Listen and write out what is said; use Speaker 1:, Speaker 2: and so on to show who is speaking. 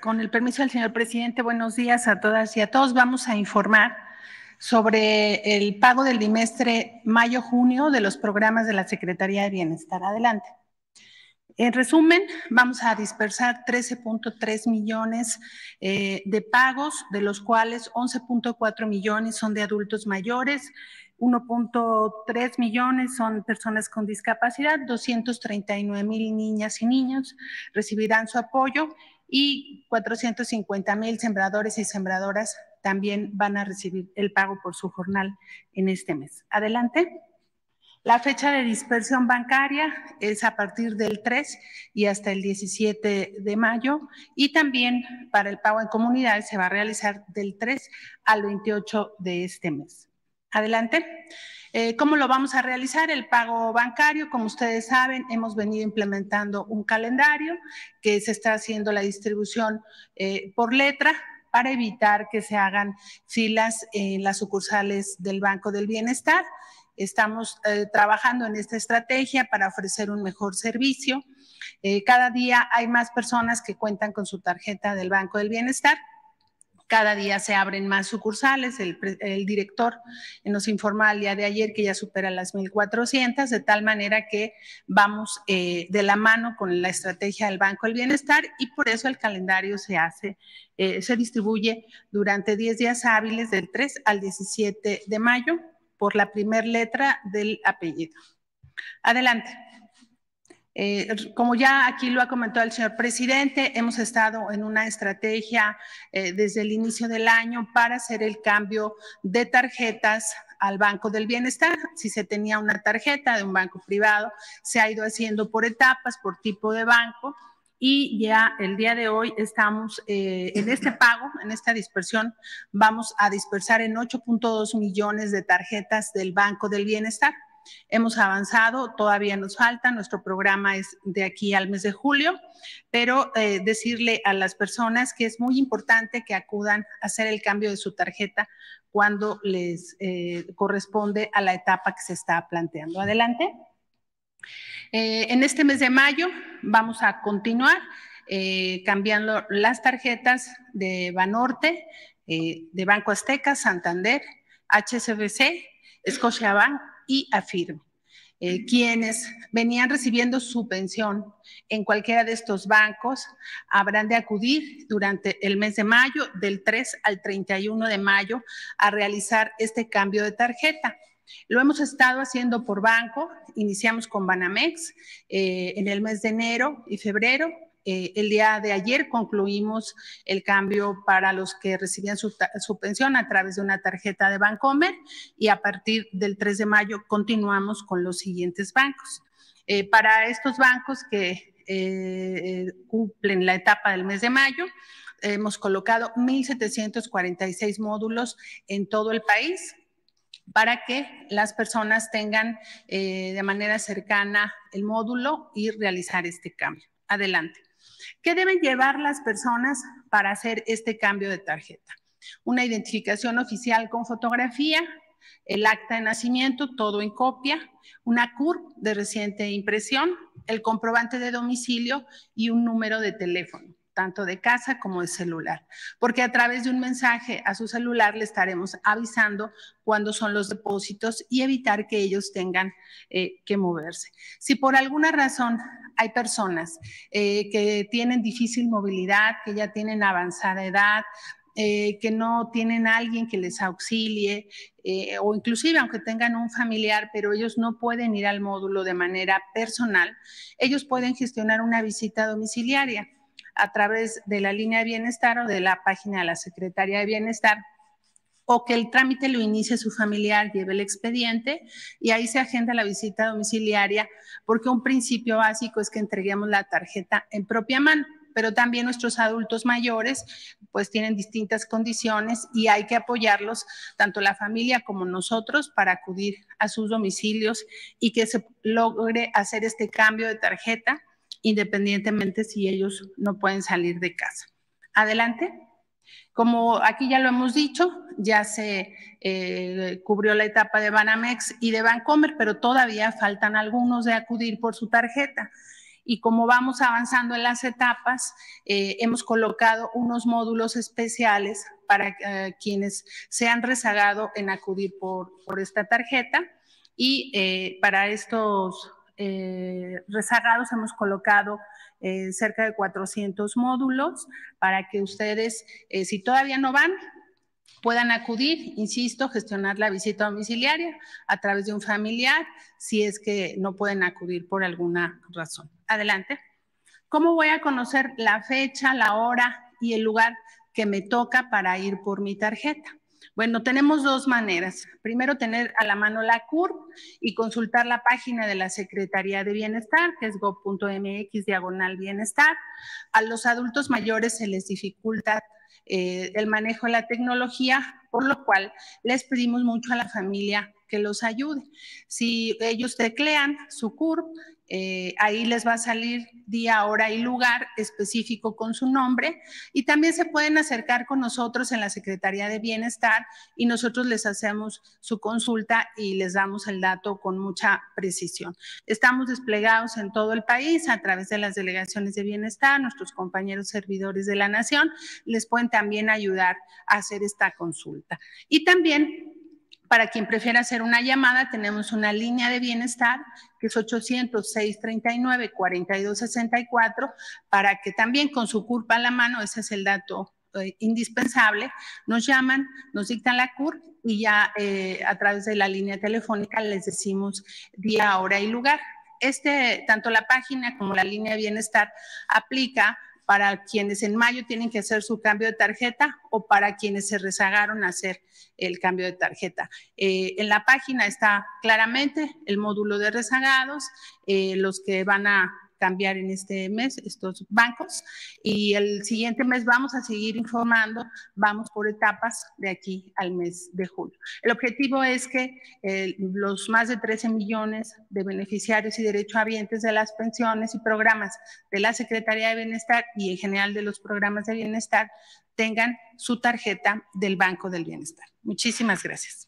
Speaker 1: Con el permiso del señor presidente, buenos días a todas y a todos. Vamos a informar sobre el pago del bimestre mayo-junio de los programas de la Secretaría de Bienestar. Adelante. En resumen, vamos a dispersar 13.3 millones eh, de pagos, de los cuales 11.4 millones son de adultos mayores, 1.3 millones son personas con discapacidad, 239 mil niñas y niños recibirán su apoyo y 450 mil sembradores y sembradoras también van a recibir el pago por su jornal en este mes. Adelante. La fecha de dispersión bancaria es a partir del 3 y hasta el 17 de mayo y también para el pago en comunidades se va a realizar del 3 al 28 de este mes. Adelante. Eh, ¿Cómo lo vamos a realizar? El pago bancario, como ustedes saben, hemos venido implementando un calendario que se está haciendo la distribución eh, por letra para evitar que se hagan filas en las sucursales del Banco del Bienestar. Estamos eh, trabajando en esta estrategia para ofrecer un mejor servicio. cada día hay más personas que cuentan con su tarjeta del Banco del Bienestar cada día se abren más sucursales. El, director nos informa el día de ayer que ya supera las 1.400, de tal manera que vamos eh, de la mano con la estrategia del Banco del Bienestar y por eso el calendario se hace, eh, se distribuye durante 10 días hábiles del 3 al 17 de mayo por la primera letra del apellido. Adelante. Eh, como ya aquí lo ha comentado el señor presidente, hemos estado en una estrategia eh, desde el inicio del año para hacer el cambio de tarjetas al Banco del Bienestar. Si se tenía una tarjeta de un banco privado, se ha ido haciendo por etapas, por tipo de banco. Y ya el día de hoy estamos eh, en este pago, en esta dispersión, vamos a dispersar en 8.2 millones de tarjetas del Banco del Bienestar. Hemos avanzado, todavía nos falta, nuestro programa es de aquí al mes de julio, pero eh, decirle a las personas que es muy importante que acudan a hacer el cambio de su tarjeta cuando les eh, corresponde a la etapa que se está planteando. Adelante. Eh, en este mes de mayo vamos a continuar cambiando las tarjetas de Banorte, de Banco Azteca, Santander, HSBC, Scotiabank, y afirme. Eh, quienes venían recibiendo su pensión en cualquiera de estos bancos habrán de acudir durante el mes de mayo, del 3 al 31 de mayo, a realizar este cambio de tarjeta. Lo hemos estado haciendo por banco, iniciamos con Banamex eh, en el mes de enero y febrero, eh, el día de ayer concluimos el cambio para los que recibían su, pensión a través de una tarjeta de Bancomer y a partir del 3 de mayo continuamos con los siguientes bancos. Eh, para estos bancos que eh, cumplen la etapa del mes de mayo, hemos colocado 1.746 módulos en todo el país para que las personas tengan de manera cercana el módulo y realizar este cambio. Adelante. ¿Qué deben llevar las personas para hacer este cambio de tarjeta? Una identificación oficial con fotografía, el acta de nacimiento, todo en copia, una CUR de reciente impresión, el comprobante de domicilio y un número de teléfono tanto de casa como de celular, porque a través de un mensaje a su celular le estaremos avisando cuándo son los depósitos y evitar que ellos tengan eh, que moverse. Si por alguna razón hay personas eh, que tienen difícil movilidad, que ya tienen avanzada edad, eh, que no tienen alguien que les auxilie o inclusive aunque tengan un familiar, pero ellos no pueden ir al módulo de manera personal, ellos pueden gestionar una visita domiciliaria a través de la línea de bienestar o de la página de la Secretaría de Bienestar o que el trámite lo inicie su familiar, lleve el expediente y ahí se agenda la visita domiciliaria, porque un principio básico es que entreguemos la tarjeta en propia mano, pero también nuestros adultos mayores pues tienen distintas condiciones y hay que apoyarlos, tanto la familia como nosotros, para acudir a sus domicilios y que se logre hacer este cambio de tarjeta independientemente si ellos no pueden salir de casa. Adelante. Como aquí ya lo hemos dicho, ya se eh, cubrió la etapa de Banamex y de Bancomer, pero todavía faltan algunos de acudir por su tarjeta. y como vamos avanzando en las etapas, eh, hemos colocado unos módulos especiales para eh, quienes se han rezagado en acudir por, esta tarjeta y eh, para estos rezagados hemos colocado cerca de 400 módulos para que ustedes, si todavía no van, puedan acudir, insisto, gestionar la visita domiciliaria a través de un familiar si es que no pueden acudir por alguna razón. Adelante. ¿Cómo voy a conocer la fecha, la hora y el lugar que me toca para ir por mi tarjeta? Bueno, tenemos dos maneras. Primero, tener a la mano la CURP y consultar la página de la Secretaría de Bienestar, que es go.mx diagonal bienestar. A los adultos mayores se les dificulta eh, el manejo de la tecnología, por lo cual les pedimos mucho a la familia que los ayude. Si ellos teclean su CURP, eh, ahí les va a salir día, hora y lugar específico con su nombre y también se pueden acercar con nosotros en la Secretaría de Bienestar y nosotros les hacemos su consulta y les damos el dato con mucha precisión. Estamos desplegados en todo el país a través de las delegaciones de bienestar, nuestros compañeros servidores de la nación les pueden también ayudar a hacer esta consulta. Y también para quien prefiera hacer una llamada, tenemos una línea de bienestar que es 800-639-4264 para que también con su CURP a la mano, ese es el dato eh, indispensable, nos llaman, nos dictan la CURP y ya eh, a través de la línea telefónica les decimos día, hora y lugar. Este, tanto la página como la línea de bienestar aplica para quienes en mayo tienen que hacer su cambio de tarjeta o para quienes se rezagaron a hacer el cambio de tarjeta. Eh, en la página está claramente el módulo de rezagados, eh, los que van a cambiar en este mes estos bancos y el siguiente mes vamos a seguir informando, vamos por etapas de aquí al mes de julio. El objetivo es que eh, los más de 13 millones de beneficiarios y derechohabientes de las pensiones y programas de la Secretaría de Bienestar y en general de los programas de bienestar tengan su tarjeta del Banco del Bienestar. Muchísimas gracias.